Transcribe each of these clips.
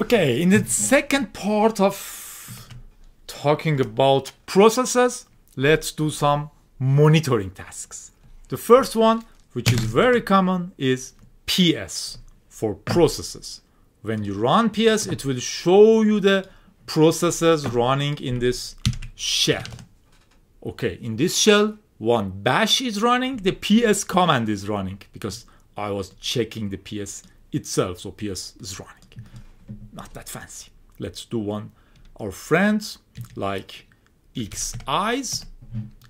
Okay, in the second part of talking about processes, let's do some monitoring tasks. The first one, which is very common, is PS for processes. When you run PS, it will show you the processes running in this shell. Okay, in this shell, one bash is running, the PS command is running because I was checking the PS itself, so PS is running not that fancy. Let's do one. Our friends like X eyes,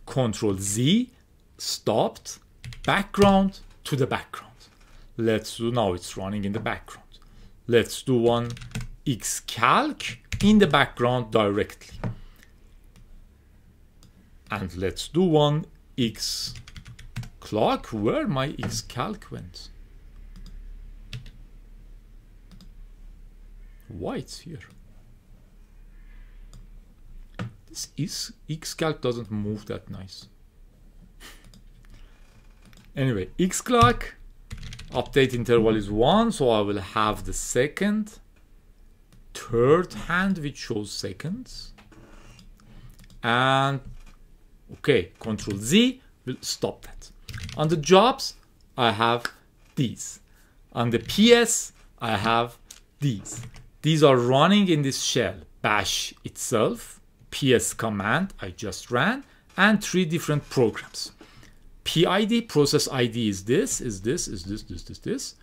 Control Z, stopped, background to the background. Let's do now it's running in the background. Let's do one Xcalc in the background directly. And let's do one X clock where my Xcalc went. Whites here. This is Xcalc doesn't move that nice. anyway, Xclock update interval is one, so I will have the second, third hand which shows seconds. And okay, Control Z will stop that. On the jobs, I have these. On the PS, I have these. These are running in this shell, bash itself, ps command I just ran, and three different programs. PID, process ID is this, is this, is this, this, this, this.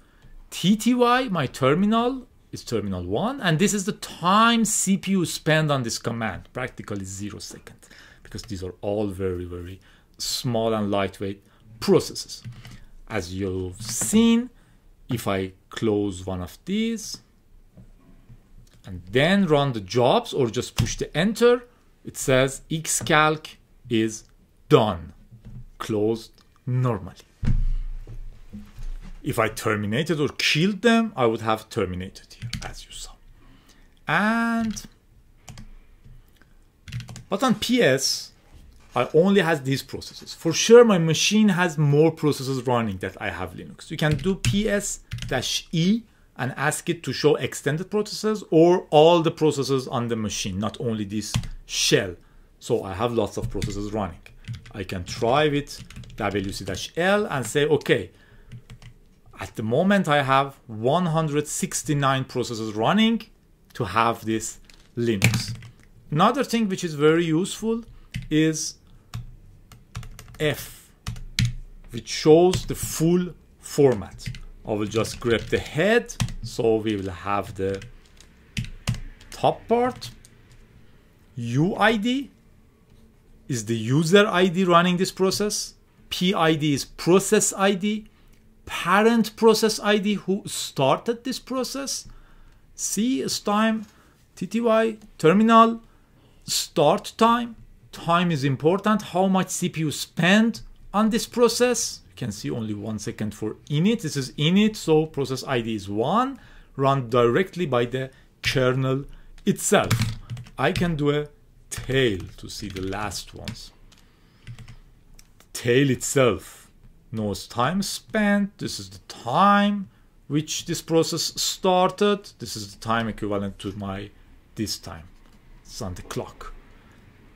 TTY, my terminal, is terminal 1, and this is the time CPU spent on this command, practically zero second, because these are all very, very small and lightweight processes. As you've seen, if I close one of these, and then run the jobs or just push the enter, it says xcalc is done, closed normally. If I terminated or killed them, I would have terminated here, as you saw. And, but on PS, I only has these processes. For sure, my machine has more processes running that I have Linux. You can do PS-E and ask it to show extended processes or all the processes on the machine, not only this shell. So I have lots of processes running. I can try with wc-l and say, okay, at the moment I have 169 processes running to have this Linux. Another thing which is very useful is F, which shows the full format. I will just grab the head so we will have the top part. UID is the user ID running this process. PID is process ID parent process ID who started this process. C is time TTY terminal start time. Time is important how much CPU spent on this process can see only one second for init. This is init, so process ID is one, run directly by the kernel itself. I can do a tail to see the last ones. Tail itself knows time spent. This is the time which this process started. This is the time equivalent to my this time. It's on the clock.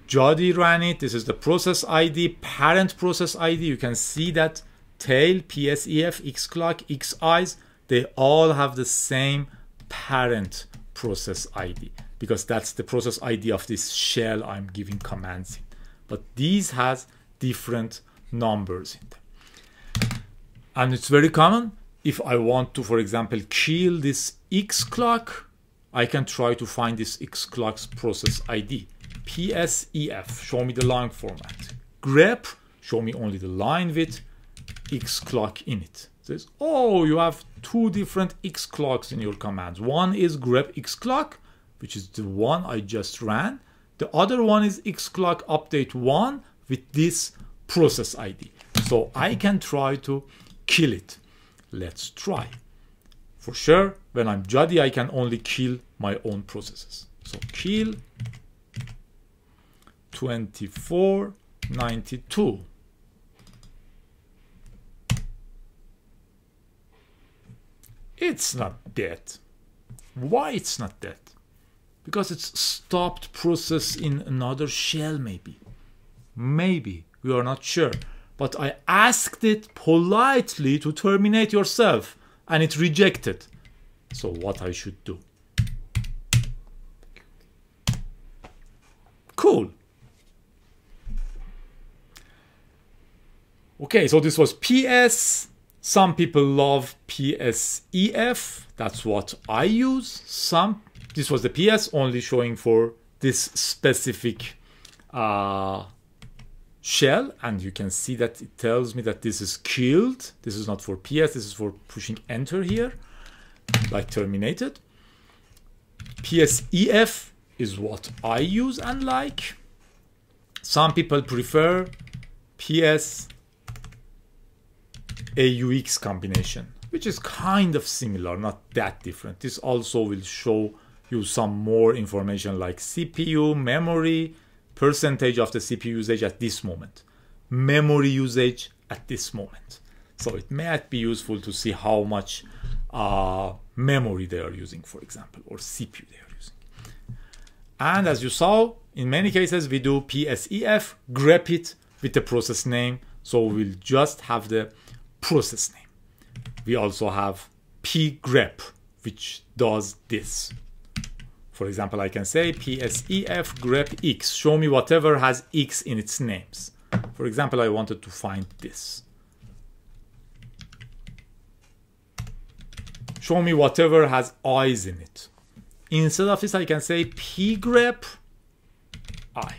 jadi ran it. This is the process ID, parent process ID. You can see that tail, PSEF, Xclock, Xeyes, they all have the same parent process ID because that's the process ID of this shell I'm giving commands in. But these has different numbers in them. And it's very common. If I want to, for example, kill this Xclock, I can try to find this Xclock's process ID. PSEF, show me the line format. grep, show me only the line width x clock in it. says, oh, you have two different x clocks in your commands. One is grep x clock, which is the one I just ran. The other one is x clock update one with this process ID. So I can try to kill it. Let's try. For sure, when I'm jadi, I can only kill my own processes. So kill 2492. It's not dead. Why it's not dead? Because it's stopped process in another shell maybe. Maybe, we are not sure. But I asked it politely to terminate yourself and it rejected. So what I should do? Cool. Okay, so this was PS. Some people love PSEF. That's what I use. Some this was the PS only showing for this specific uh, shell and you can see that it tells me that this is killed. This is not for PS, this is for pushing enter here, like terminated. PSEF is what I use and like. Some people prefer PS AUX combination, which is kind of similar, not that different. This also will show you some more information like CPU, memory, percentage of the CPU usage at this moment, memory usage at this moment. So it might be useful to see how much uh, memory they are using, for example, or CPU they are using. And as you saw, in many cases we do PSEF, grep it with the process name. So we'll just have the process name. We also have pgrep, which does this. For example, I can say psef grep x, show me whatever has x in its names. For example, I wanted to find this. Show me whatever has i's in it. Instead of this, I can say pgrep i.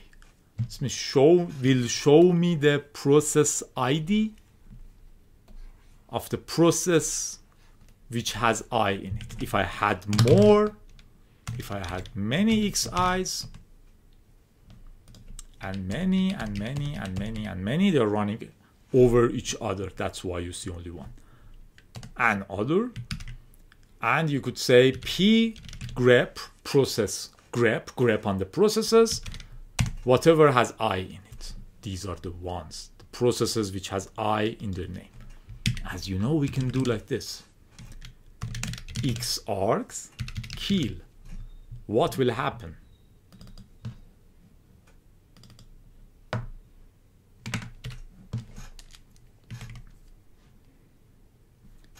This means show will show me the process ID of the process which has i in it. If I had more, if I had many xi's, and many and many and many and many, they're running over each other. That's why you see only one. And other, and you could say p grep process grep grep on the processes, whatever has i in it. These are the ones, the processes which has i in their name as you know, we can do like this. X args kill. What will happen?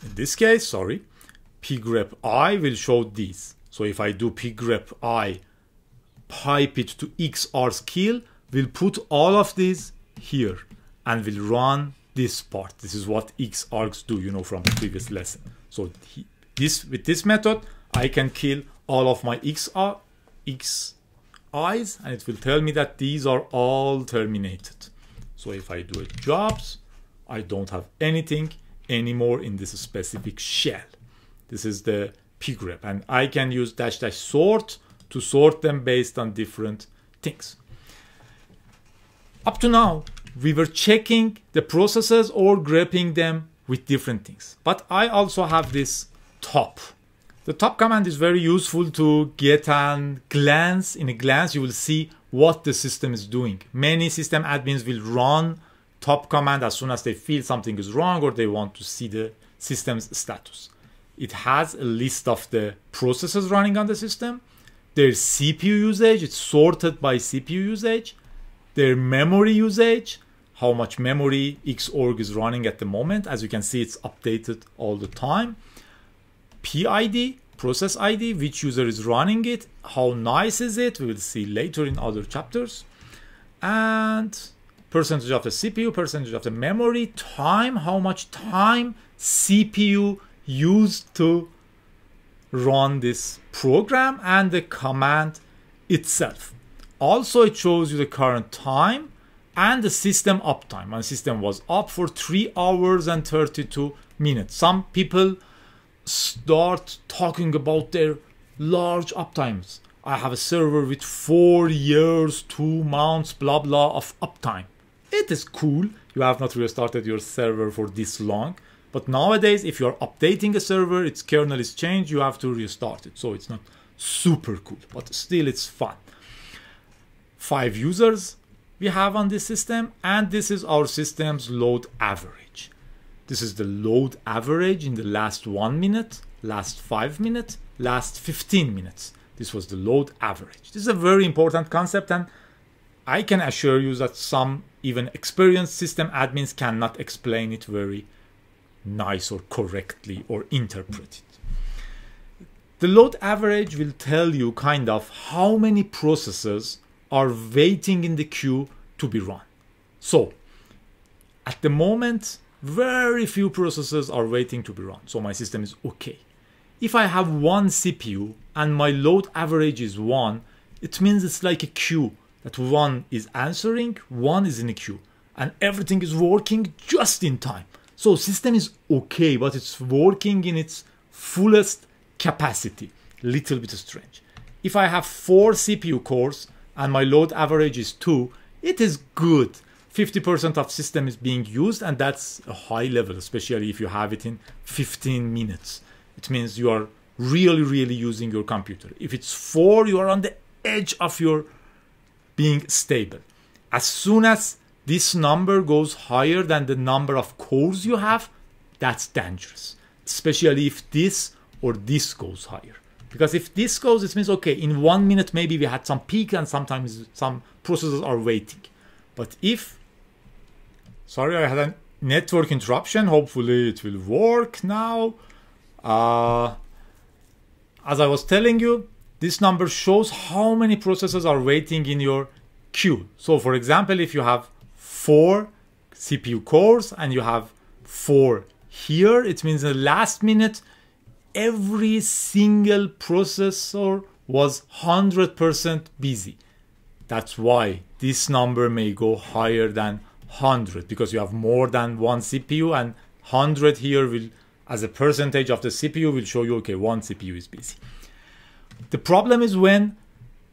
In this case, sorry, pgrep i will show this. So if I do pgrep i pipe it to xargs kill, we'll put all of these here and we'll run this part. This is what X xargs do, you know, from the previous lesson. So this with this method, I can kill all of my x, x eyes and it will tell me that these are all terminated. So if I do a jobs, I don't have anything anymore in this specific shell. This is the pgrep and I can use dash dash sort to sort them based on different things. Up to now, we were checking the processes or grepping them with different things. But I also have this top. The top command is very useful to get a glance. In a glance, you will see what the system is doing. Many system admins will run top command as soon as they feel something is wrong or they want to see the system's status. It has a list of the processes running on the system, their CPU usage, it's sorted by CPU usage, their memory usage, how much memory Xorg is running at the moment. As you can see, it's updated all the time. PID, process ID, which user is running it, how nice is it, we will see later in other chapters. And percentage of the CPU, percentage of the memory, time, how much time CPU used to run this program and the command itself. Also, it shows you the current time and the system uptime. My system was up for 3 hours and 32 minutes. Some people start talking about their large uptimes. I have a server with 4 years, 2 months, blah blah of uptime. It is cool. You have not restarted your server for this long. But nowadays, if you're updating a server, its kernel is changed, you have to restart it. So it's not super cool, but still it's fun five users we have on this system and this is our system's load average. This is the load average in the last one minute, last five minutes, last 15 minutes. This was the load average. This is a very important concept and I can assure you that some even experienced system admins cannot explain it very nice or correctly or interpret it. The load average will tell you kind of how many processes are waiting in the queue to be run. So at the moment, very few processes are waiting to be run. So my system is okay. If I have one CPU and my load average is one, it means it's like a queue that one is answering, one is in a queue, and everything is working just in time. So system is okay, but it's working in its fullest capacity. Little bit strange. If I have four CPU cores and my load average is two, it is good. 50% of system is being used and that's a high level, especially if you have it in 15 minutes. It means you are really, really using your computer. If it's four, you are on the edge of your being stable. As soon as this number goes higher than the number of cores you have, that's dangerous. Especially if this or this goes higher. Because if this goes, it means, okay, in one minute, maybe we had some peak and sometimes some processes are waiting. But if, sorry, I had a network interruption. Hopefully it will work now. Uh, as I was telling you, this number shows how many processes are waiting in your queue. So for example, if you have four CPU cores and you have four here, it means the last minute, every single processor was 100% busy. That's why this number may go higher than 100 because you have more than one CPU and 100 here will as a percentage of the CPU will show you okay one CPU is busy. The problem is when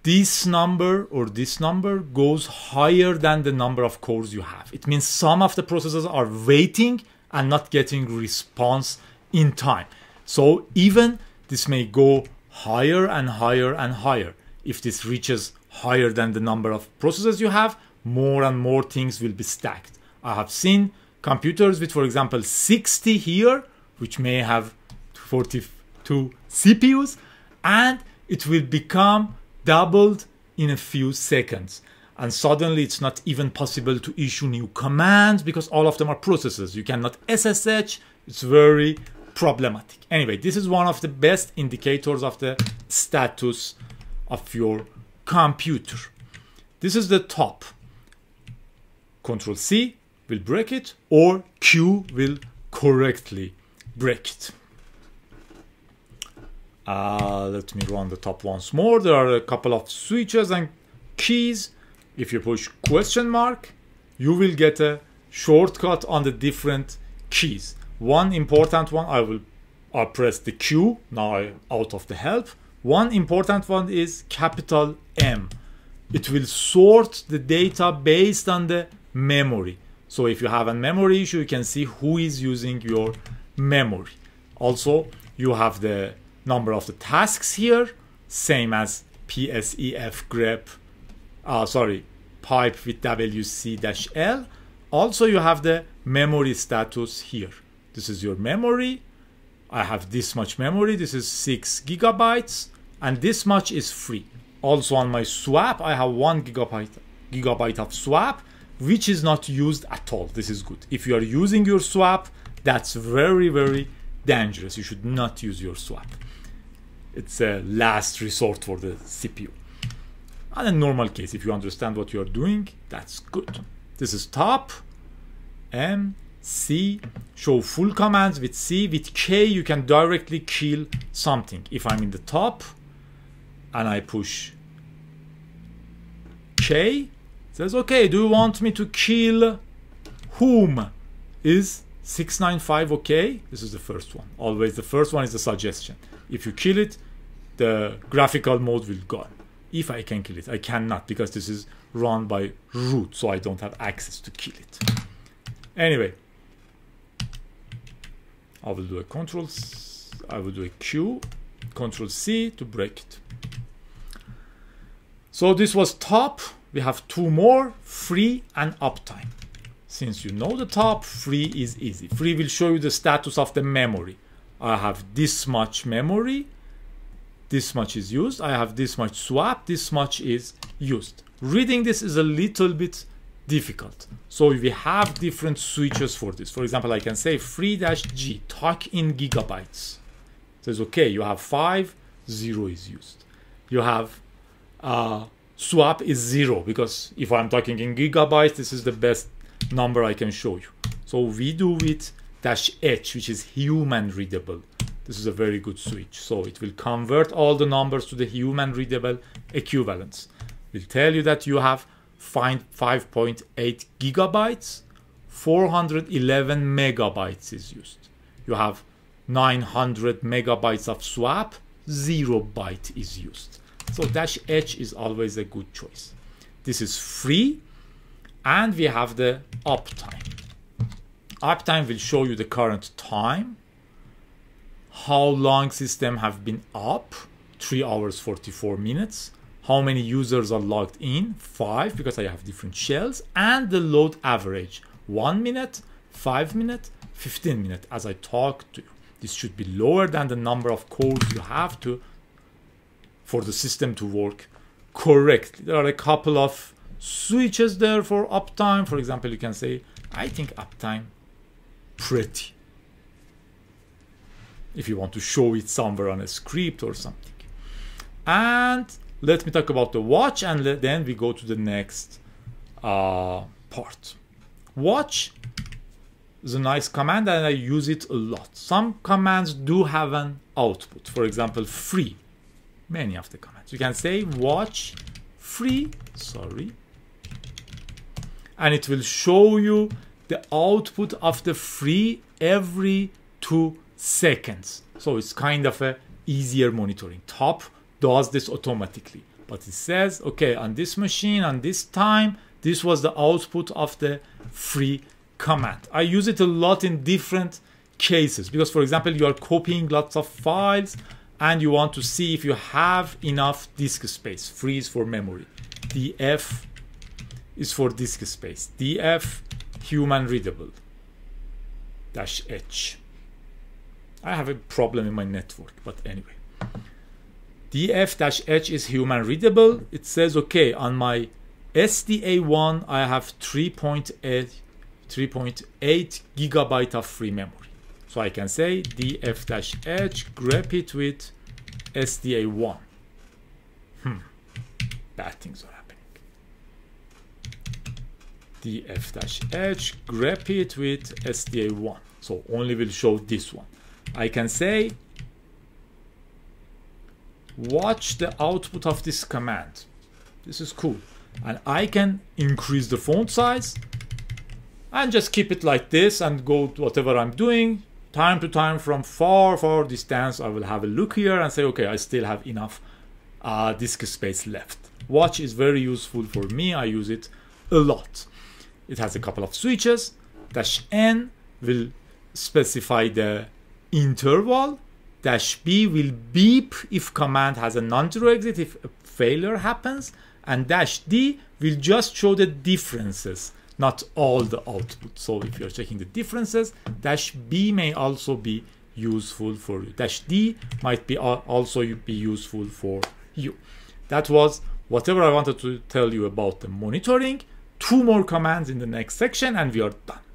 this number or this number goes higher than the number of cores you have. It means some of the processors are waiting and not getting response in time. So even this may go higher and higher and higher. If this reaches higher than the number of processes you have, more and more things will be stacked. I have seen computers with, for example, 60 here, which may have 42 CPUs, and it will become doubled in a few seconds. And suddenly it's not even possible to issue new commands because all of them are processes. You cannot SSH. It's very problematic. Anyway, this is one of the best indicators of the status of your computer. This is the top. Control C will break it or Q will correctly break it. Uh, let me run the top once more. There are a couple of switches and keys. If you push question mark, you will get a shortcut on the different keys. One important one, I will I press the Q, now I'm out of the help. One important one is capital M. It will sort the data based on the memory. So if you have a memory issue, you can see who is using your memory. Also, you have the number of the tasks here, same as PSEF grep, uh, sorry, pipe with WC-L. Also, you have the memory status here. This is your memory. I have this much memory. This is six gigabytes and this much is free. Also on my swap, I have one gigabyte, gigabyte of swap, which is not used at all. This is good. If you are using your swap, that's very, very dangerous. You should not use your swap it's a last resort for the CPU. And in normal case, if you understand what you are doing, that's good. This is top, M, C, show full commands with C. With K, you can directly kill something. If I'm in the top and I push K, says, okay, do you want me to kill whom? Is 695 okay? This is the first one. Always the first one is the suggestion. If you kill it, the graphical mode will go. If I can kill it, I cannot because this is run by root, so I don't have access to kill it. Anyway, I will do a control, I will do a Q, control C to break it. So this was top, we have two more, free and uptime. Since you know the top, free is easy. Free will show you the status of the memory. I have this much memory this much is used. I have this much swap, this much is used. Reading this is a little bit difficult. So we have different switches for this. For example, I can say free dash G, talk in gigabytes. It says, okay, you have five, zero is used. You have uh, swap is zero because if I'm talking in gigabytes, this is the best number I can show you. So we do with dash h, which is human readable. This is a very good switch. So it will convert all the numbers to the human readable equivalents. Will tell you that you have find 5.8 gigabytes, 411 megabytes is used. You have 900 megabytes of swap, 0 byte is used. So dash H is always a good choice. This is free and we have the uptime. Uptime will show you the current time, how long system have been up, 3 hours 44 minutes, how many users are logged in, 5 because I have different shells, and the load average, 1 minute, 5 minute, 15 minute as I talk to you. This should be lower than the number of cores you have to for the system to work correctly. There are a couple of switches there for uptime. For example, you can say, I think uptime pretty. If you want to show it somewhere on a script or something. And let me talk about the watch and then we go to the next uh, part. Watch is a nice command and I use it a lot. Some commands do have an output. For example, free many of the commands. You can say watch free, sorry, and it will show you the output of the free every two seconds. So it's kind of a easier monitoring. Top does this automatically, but it says, okay, on this machine, on this time, this was the output of the free command. I use it a lot in different cases because, for example, you are copying lots of files and you want to see if you have enough disk space. Free is for memory. df is for disk space. df human readable dash h. I have a problem in my network, but anyway. Df dash h is human readable. It says okay on my SDA1 I have 3.8 3.8 gigabyte of free memory. So I can say df-h, grep it with SDA1. Hmm, bad things are happening. df-h, grep it with SDA1. So only will show this one. I can say watch the output of this command. This is cool. And I can increase the font size and just keep it like this and go to whatever I'm doing time to time from far, far distance, I will have a look here and say, okay, I still have enough uh, disk space left. Watch is very useful for me. I use it a lot. It has a couple of switches. Dash N will specify the interval. Dash B will beep if command has a non-zero exit, if a failure happens. And dash D will just show the differences not all the output. So if you're checking the differences, dash B may also be useful for you. Dash D might be also be useful for you. That was whatever I wanted to tell you about the monitoring. Two more commands in the next section and we are done.